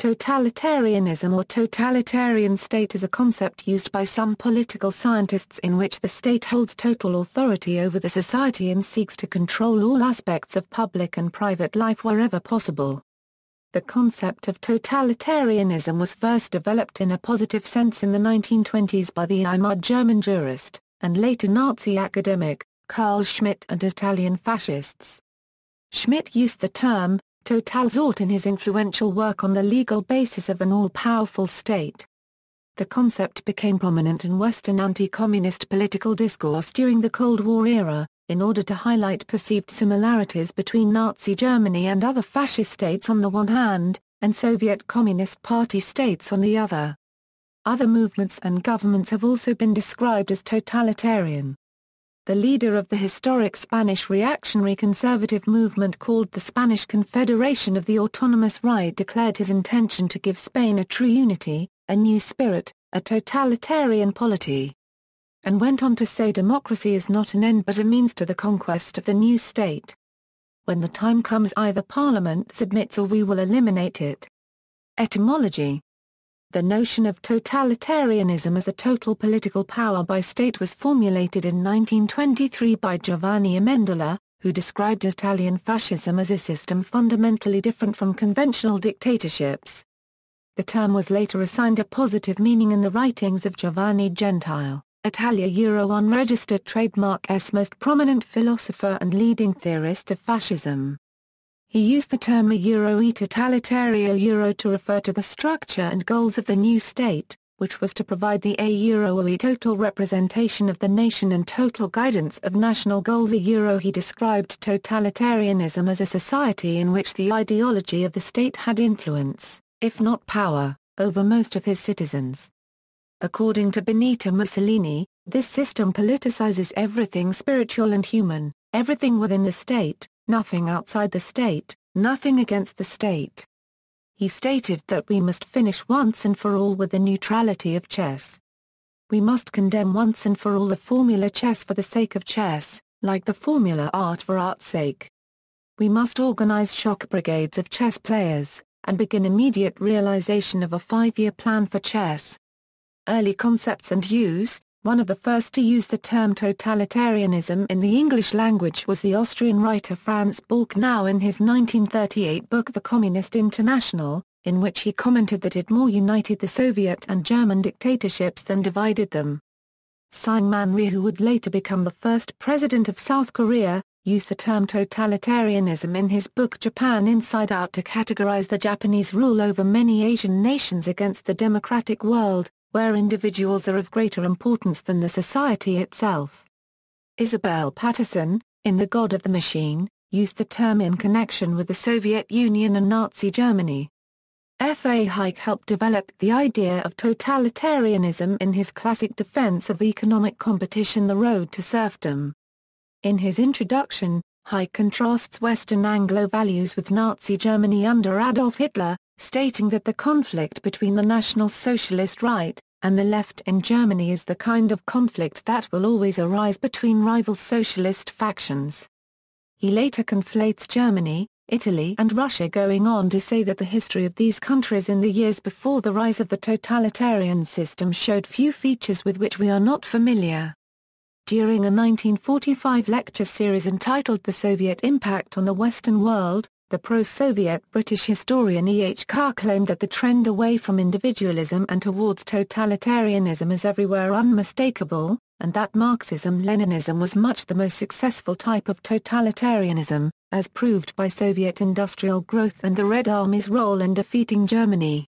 Totalitarianism or totalitarian state is a concept used by some political scientists in which the state holds total authority over the society and seeks to control all aspects of public and private life wherever possible. The concept of totalitarianism was first developed in a positive sense in the 1920s by the Weimar German jurist, and later Nazi academic, Carl Schmitt and Italian fascists. Schmitt used the term, Totalstaat in his influential work on the legal basis of an all-powerful state. The concept became prominent in Western anti-communist political discourse during the Cold War era, in order to highlight perceived similarities between Nazi Germany and other fascist states on the one hand, and Soviet Communist Party states on the other. Other movements and governments have also been described as totalitarian the leader of the historic Spanish reactionary conservative movement called the Spanish Confederation of the Autonomous Right declared his intention to give Spain a true unity, a new spirit, a totalitarian polity. And went on to say democracy is not an end but a means to the conquest of the new state. When the time comes either parliament submits or we will eliminate it. Etymology the notion of totalitarianism as a total political power by state was formulated in 1923 by Giovanni Amendola, who described Italian fascism as a system fundamentally different from conventional dictatorships. The term was later assigned a positive meaning in the writings of Giovanni Gentile, Italia Euro unregistered trademark S most prominent philosopher and leading theorist of fascism. He used the term a Euro e totalitaria Euro to refer to the structure and goals of the new state, which was to provide the a Euro e total representation of the nation and total guidance of national goals a Euro he described totalitarianism as a society in which the ideology of the state had influence, if not power, over most of his citizens. According to Benito Mussolini, this system politicizes everything spiritual and human, everything within the state, nothing outside the state, nothing against the state. He stated that we must finish once and for all with the neutrality of chess. We must condemn once and for all the formula chess for the sake of chess, like the formula art for art's sake. We must organize shock brigades of chess players, and begin immediate realization of a five-year plan for chess. Early concepts and use, one of the first to use the term totalitarianism in the English language was the Austrian writer Franz Borkenau in his 1938 book The Communist International, in which he commented that it more united the Soviet and German dictatorships than divided them. Syngman Rhee who would later become the first president of South Korea, used the term totalitarianism in his book Japan Inside Out to categorize the Japanese rule over many Asian nations against the democratic world, where individuals are of greater importance than the society itself. Isabel Paterson, in The God of the Machine, used the term in connection with the Soviet Union and Nazi Germany. F. A. Hayek helped develop the idea of totalitarianism in his classic defense of economic competition The Road to Serfdom. In his introduction, Hayek contrasts Western Anglo values with Nazi Germany under Adolf Hitler, stating that the conflict between the National Socialist right, and the left in Germany is the kind of conflict that will always arise between rival socialist factions. He later conflates Germany, Italy and Russia going on to say that the history of these countries in the years before the rise of the totalitarian system showed few features with which we are not familiar. During a 1945 lecture series entitled The Soviet Impact on the Western World, the pro-Soviet British historian E. H. Carr claimed that the trend away from individualism and towards totalitarianism is everywhere unmistakable, and that Marxism-Leninism was much the most successful type of totalitarianism, as proved by Soviet industrial growth and the Red Army's role in defeating Germany.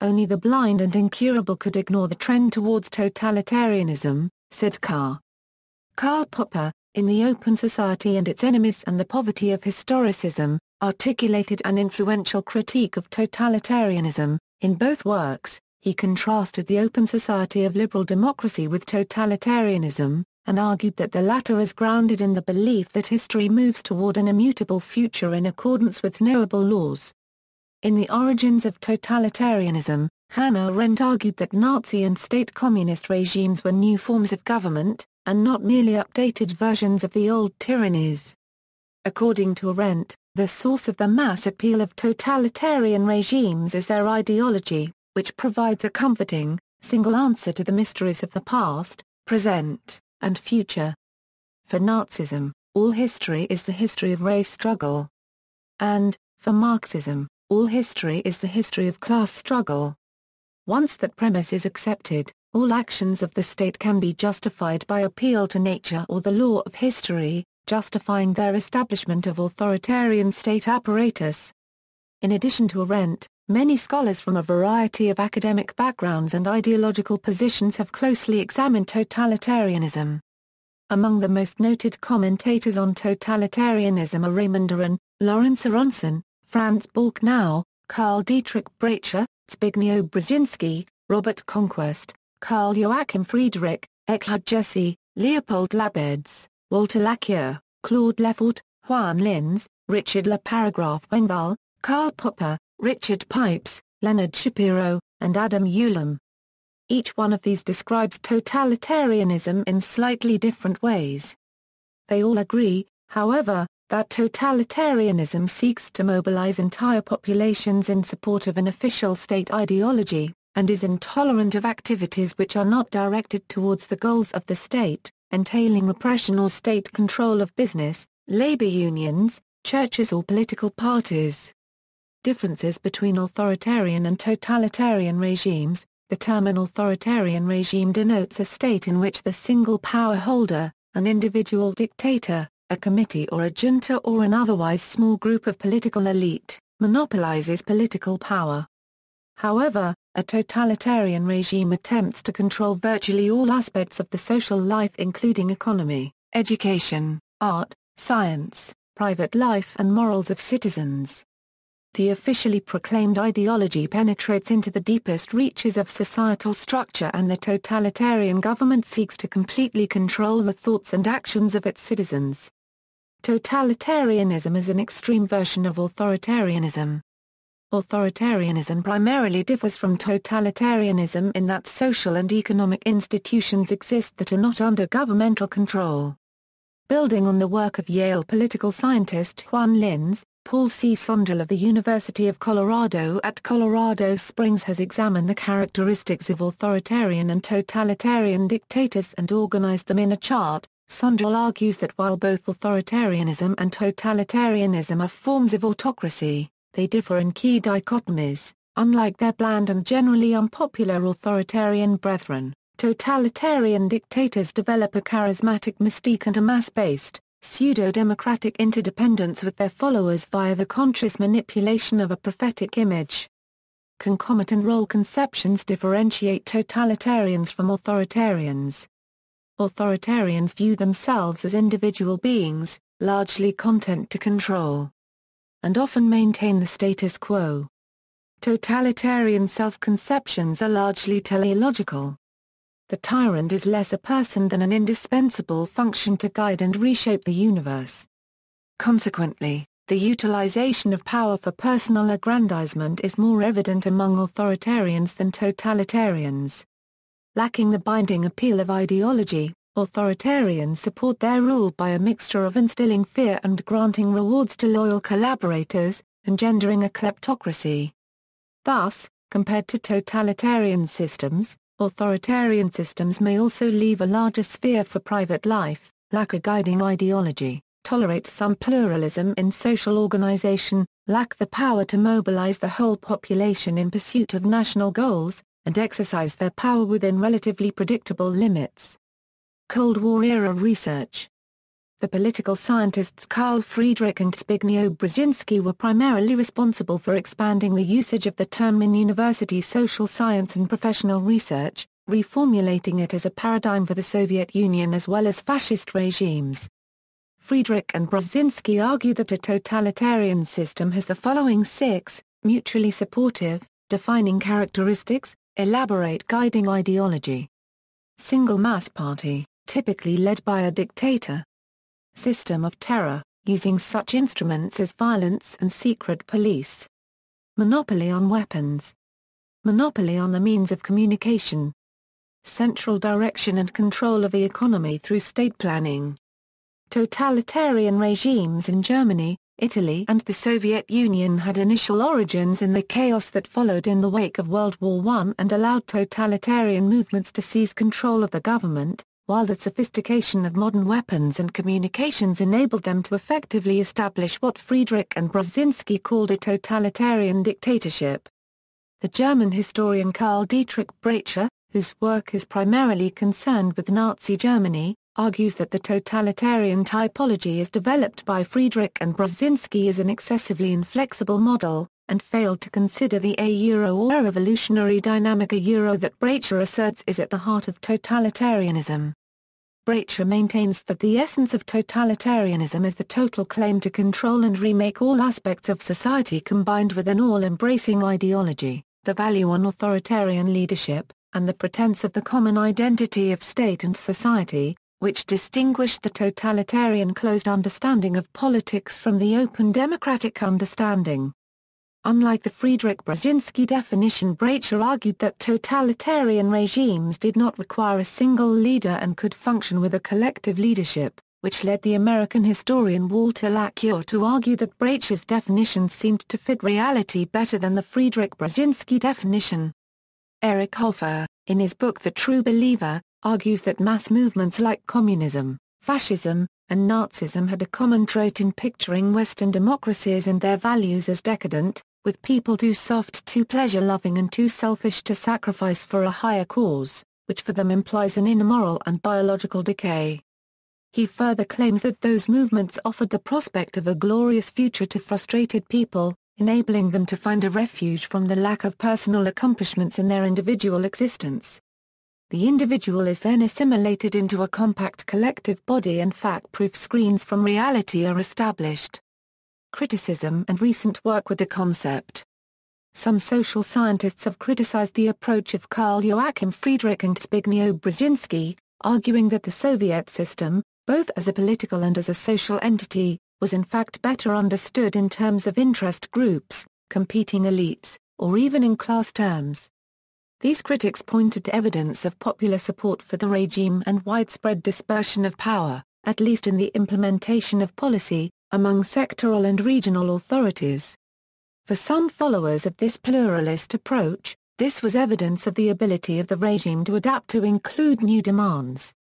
Only the blind and incurable could ignore the trend towards totalitarianism, said Carr. Karl Popper, in The Open Society and Its Enemies and the Poverty of Historicism, articulated an influential critique of totalitarianism. In both works, he contrasted the open society of liberal democracy with totalitarianism, and argued that the latter is grounded in the belief that history moves toward an immutable future in accordance with knowable laws. In The Origins of Totalitarianism, Hannah Arendt argued that Nazi and state communist regimes were new forms of government, and not merely updated versions of the old tyrannies. According to Arendt, the source of the mass appeal of totalitarian regimes is their ideology, which provides a comforting, single answer to the mysteries of the past, present, and future. For Nazism, all history is the history of race struggle. And, for Marxism, all history is the history of class struggle. Once that premise is accepted, all actions of the state can be justified by appeal to nature or the law of history, justifying their establishment of authoritarian state apparatus. In addition to Arendt, many scholars from a variety of academic backgrounds and ideological positions have closely examined totalitarianism. Among the most noted commentators on totalitarianism are Raymond Aron, Lawrence Aronsen, Franz Borkenau, Karl Dietrich Bracher, Zbigniew Brzezinski, Robert Conquest, Carl Joachim Friedrich, Eckhard Jesse, Leopold Labedz, Walter Laqueur, Claude Lefort, Juan Linz, Richard Le Paragraphe Engvall, Karl Popper, Richard Pipes, Leonard Schapiro, and Adam Ulam. Each one of these describes totalitarianism in slightly different ways. They all agree, however, that totalitarianism seeks to mobilize entire populations in support of an official state ideology, and is intolerant of activities which are not directed towards the goals of the state entailing repression or state control of business, labor unions, churches or political parties. Differences between authoritarian and totalitarian regimes The term an authoritarian regime denotes a state in which the single power holder, an individual dictator, a committee or a junta or an otherwise small group of political elite, monopolizes political power. However, a totalitarian regime attempts to control virtually all aspects of the social life including economy, education, art, science, private life and morals of citizens. The officially proclaimed ideology penetrates into the deepest reaches of societal structure and the totalitarian government seeks to completely control the thoughts and actions of its citizens. Totalitarianism is an extreme version of authoritarianism. Authoritarianism primarily differs from totalitarianism in that social and economic institutions exist that are not under governmental control. Building on the work of Yale political scientist Juan Linz, Paul C. Sondrol of the University of Colorado at Colorado Springs has examined the characteristics of authoritarian and totalitarian dictators and organized them in a chart. Sondrol argues that while both authoritarianism and totalitarianism are forms of autocracy, they differ in key dichotomies, unlike their bland and generally unpopular authoritarian brethren. Totalitarian dictators develop a charismatic mystique and a mass-based, pseudo-democratic interdependence with their followers via the conscious manipulation of a prophetic image. Concomitant role conceptions differentiate totalitarians from authoritarians. Authoritarians view themselves as individual beings, largely content to control and often maintain the status quo. Totalitarian self-conceptions are largely teleological. The tyrant is less a person than an indispensable function to guide and reshape the universe. Consequently, the utilization of power for personal aggrandizement is more evident among authoritarians than totalitarians. Lacking the binding appeal of ideology, Authoritarians support their rule by a mixture of instilling fear and granting rewards to loyal collaborators, engendering a kleptocracy. Thus, compared to totalitarian systems, authoritarian systems may also leave a larger sphere for private life, lack a guiding ideology, tolerate some pluralism in social organization, lack the power to mobilize the whole population in pursuit of national goals, and exercise their power within relatively predictable limits. Cold War-era research The political scientists Karl Friedrich and Zbigniew Brzezinski were primarily responsible for expanding the usage of the term in university social science and professional research, reformulating it as a paradigm for the Soviet Union as well as fascist regimes. Friedrich and Brzezinski argue that a totalitarian system has the following six, mutually supportive, defining characteristics, elaborate guiding ideology. Single mass party typically led by a dictator. System of terror, using such instruments as violence and secret police. Monopoly on weapons. Monopoly on the means of communication. Central direction and control of the economy through state planning. totalitarian regimes in Germany, Italy and the Soviet Union had initial origins in the chaos that followed in the wake of World War I and allowed totalitarian movements to seize control of the government, while the sophistication of modern weapons and communications enabled them to effectively establish what Friedrich and Brzezinski called a totalitarian dictatorship. The German historian Karl Dietrich Bracher, whose work is primarily concerned with Nazi Germany, argues that the totalitarian typology as developed by Friedrich and Brzezinski is an excessively inflexible model, and failed to consider the a-Euro or a revolutionary dynamic a-Euro that Bracher asserts is at the heart of totalitarianism. Bracher maintains that the essence of totalitarianism is the total claim to control and remake all aspects of society combined with an all-embracing ideology, the value on authoritarian leadership, and the pretense of the common identity of state and society, which distinguished the totalitarian closed understanding of politics from the open democratic understanding. Unlike the Friedrich Brzezinski definition Bracher argued that totalitarian regimes did not require a single leader and could function with a collective leadership, which led the American historian Walter Laqueur to argue that Bracher's definition seemed to fit reality better than the Friedrich Brzezinski definition. Eric Hoffer, in his book The True Believer, argues that mass movements like communism, fascism, and Nazism had a common trait in picturing Western democracies and their values as decadent, with people too soft too pleasure-loving and too selfish to sacrifice for a higher cause, which for them implies an inner moral and biological decay. He further claims that those movements offered the prospect of a glorious future to frustrated people, enabling them to find a refuge from the lack of personal accomplishments in their individual existence. The individual is then assimilated into a compact collective body and fact-proof screens from reality are established criticism and recent work with the concept. Some social scientists have criticized the approach of Carl Joachim Friedrich and Zbigniew Brzezinski, arguing that the Soviet system, both as a political and as a social entity, was in fact better understood in terms of interest groups, competing elites, or even in class terms. These critics pointed to evidence of popular support for the regime and widespread dispersion of power, at least in the implementation of policy, among sectoral and regional authorities. For some followers of this pluralist approach, this was evidence of the ability of the regime to adapt to include new demands.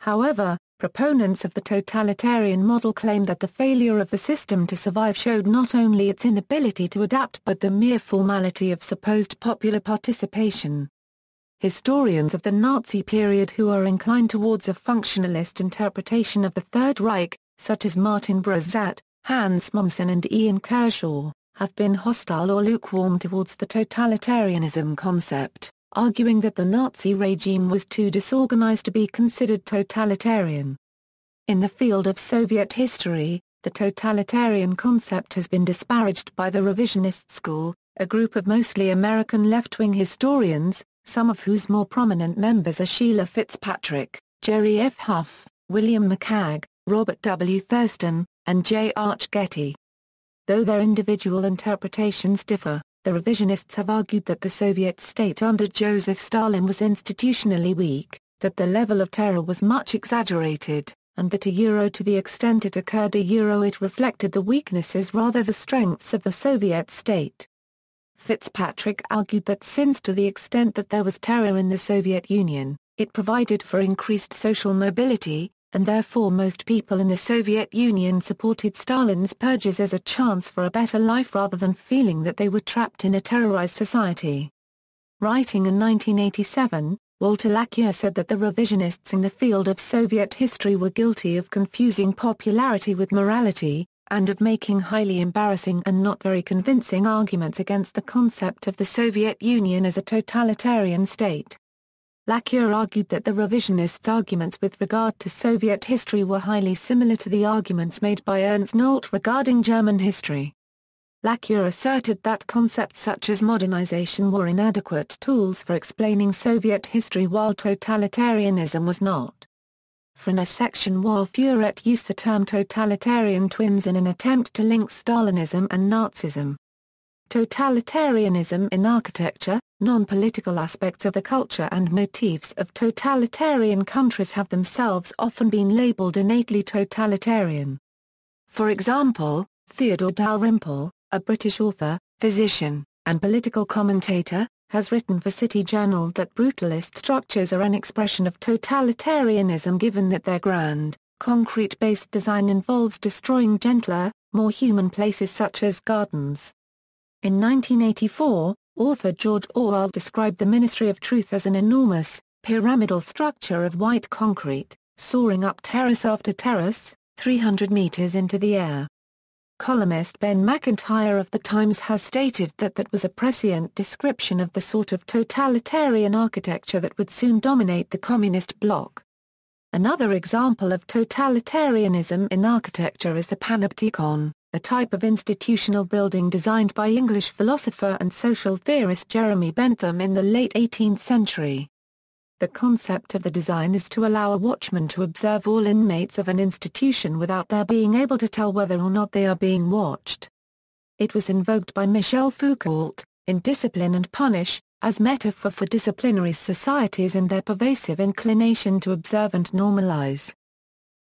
However, proponents of the totalitarian model claim that the failure of the system to survive showed not only its inability to adapt but the mere formality of supposed popular participation. Historians of the Nazi period who are inclined towards a functionalist interpretation of the Third Reich, such as Martin Broszat, Hans Mommsen and Ian Kershaw, have been hostile or lukewarm towards the totalitarianism concept, arguing that the Nazi regime was too disorganized to be considered totalitarian. In the field of Soviet history, the totalitarian concept has been disparaged by the revisionist school, a group of mostly American left-wing historians, some of whose more prominent members are Sheila Fitzpatrick, Jerry F. Hough, William McCagg, Robert W. Thurston, and J. Arch Getty. Though their individual interpretations differ, the revisionists have argued that the Soviet state under Joseph Stalin was institutionally weak, that the level of terror was much exaggerated, and that a euro to the extent it occurred a euro it reflected the weaknesses rather the strengths of the Soviet state. Fitzpatrick argued that since to the extent that there was terror in the Soviet Union, it provided for increased social mobility, and therefore most people in the Soviet Union supported Stalin's purges as a chance for a better life rather than feeling that they were trapped in a terrorized society. Writing in 1987, Walter Laqueur said that the revisionists in the field of Soviet history were guilty of confusing popularity with morality, and of making highly embarrassing and not very convincing arguments against the concept of the Soviet Union as a totalitarian state. Laqueur argued that the revisionists' arguments with regard to Soviet history were highly similar to the arguments made by Ernst Nolte regarding German history. Laqueur asserted that concepts such as modernization were inadequate tools for explaining Soviet history while totalitarianism was not. For a section while Furet used the term totalitarian twins in an attempt to link Stalinism and Nazism. Totalitarianism in architecture, non-political aspects of the culture and motifs of totalitarian countries have themselves often been labeled innately totalitarian. For example, Theodore Dalrymple, a British author, physician, and political commentator, has written for City Journal that brutalist structures are an expression of totalitarianism given that their grand, concrete-based design involves destroying gentler, more human places such as gardens. In 1984, author George Orwell described the Ministry of Truth as an enormous, pyramidal structure of white concrete, soaring up terrace after terrace, 300 meters into the air. Columnist Ben Macintyre of The Times has stated that that was a prescient description of the sort of totalitarian architecture that would soon dominate the communist bloc. Another example of totalitarianism in architecture is the panopticon a type of institutional building designed by English philosopher and social theorist Jeremy Bentham in the late 18th century. The concept of the design is to allow a watchman to observe all inmates of an institution without their being able to tell whether or not they are being watched. It was invoked by Michel Foucault, in Discipline and Punish, as metaphor for disciplinary societies and their pervasive inclination to observe and normalize.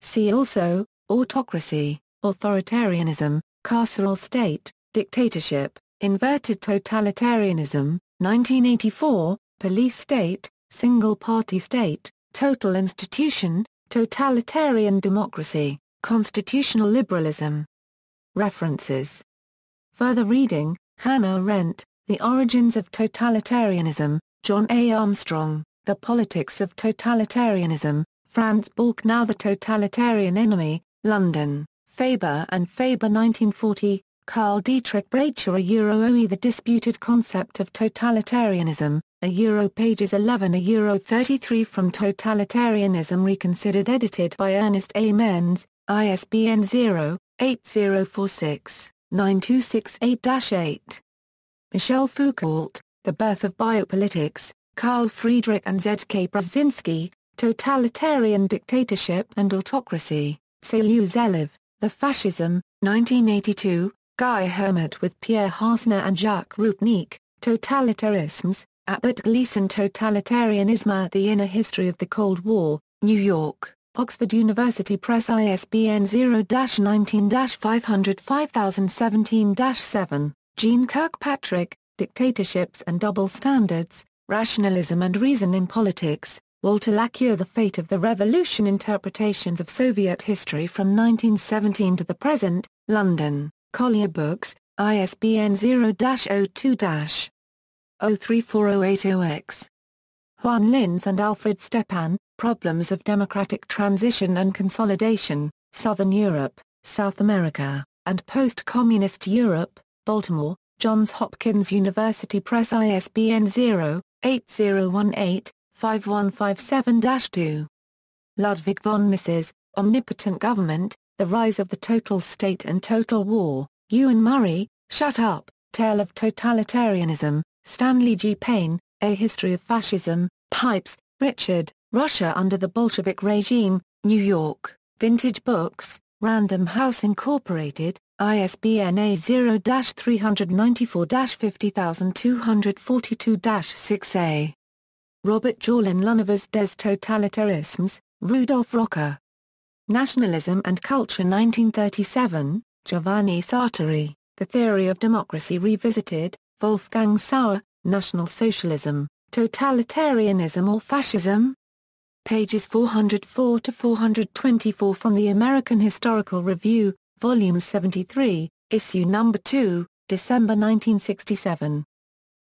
See also, autocracy authoritarianism, carceral state, dictatorship, inverted totalitarianism, 1984, police state, single-party state, total institution, totalitarian democracy, constitutional liberalism. References. Further reading, Hannah Arendt, The Origins of Totalitarianism, John A. Armstrong, The Politics of Totalitarianism, Franz Borkenau the Totalitarian Enemy, London. Faber and Faber 1940, Karl Dietrich Bracher a Euro OE The Disputed Concept of Totalitarianism, a Euro pages 11 a Euro 33 from Totalitarianism Reconsidered edited by Ernest A. Menz, ISBN 0-8046-9268-8. Michel Foucault, The Birth of Biopolitics, Carl Friedrich and Z. K. Brzezinski, Totalitarian Dictatorship and Autocracy, Selu Zeliv. The Fascism, 1982, Guy Hermet with Pierre Hassner and Jacques Rupnik, Totalitarisms, Abbott Gleason Totalitarianism The Inner History of the Cold War, New York, Oxford University Press ISBN 0-19-505017-7, Jeane Kirkpatrick, Dictatorships and Double Standards, Rationalism and Reason in Politics, Walter Laqueur The Fate of the Revolution Interpretations of Soviet History from 1917 to the Present, London, Collier Books, ISBN 0-02-034080-X. Juan Linz and Alfred Stepan, Problems of Democratic Transition and Consolidation, Southern Europe, South America, and Post-Communist Europe, Baltimore, Johns Hopkins University Press ISBN 0-8018 5157-2. Ludwig von Mises, Omnipotent Government, The Rise of the Total State and Total War, Ewan Murray, Shut Up, Tale of Totalitarianism, Stanley G. Payne, A History of Fascism, Pipes, Richard, Russia under the Bolshevik Regime, New York, Vintage Books, Random House Incorporated, ISBN A0-394-50242-6A. Robert Jorlin Lunaver's Des Totalitarismes, Rudolf Rocker. Nationalism and Culture 1937, Giovanni Sartori, The Theory of Democracy Revisited, Wolfgang Sauer, National Socialism, Totalitarianism or Fascism? Pages 404 to 424 from the American Historical Review, Volume 73, Issue Number 2, December 1967.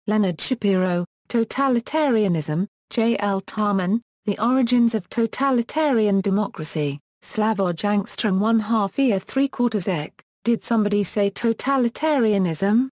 Leonard Schapiro, Totalitarianism, J. L. Talmon, The Origins of Totalitarian Democracy, Slavoj Angstrom 1 half year 3 quarters ek, Did Somebody Say Totalitarianism?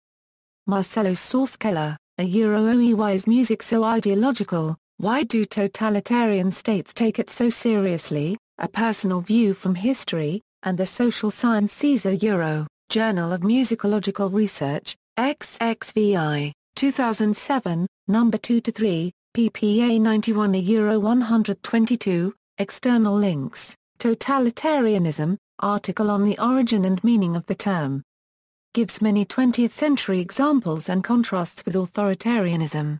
Marcelo Sorce Keller, A Euro OE Is Music So Ideological, Why Do Totalitarian States Take It So Seriously? A Personal View from History, and the Social Science Caesar Euro, Journal of Musicological Research, XXVI, 2007, number 2 to 3, PPA 91 a Euro 122, external links, Totalitarianism, article on the origin and meaning of the term. gives many 20th-century examples and contrasts with authoritarianism.